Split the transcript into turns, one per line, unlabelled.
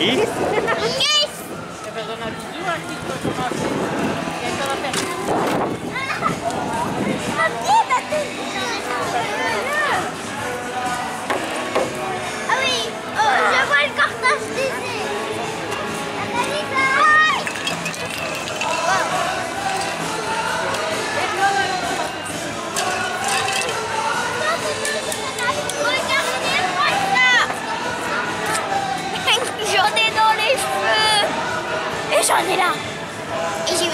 kiss? Kiss! manera. Y si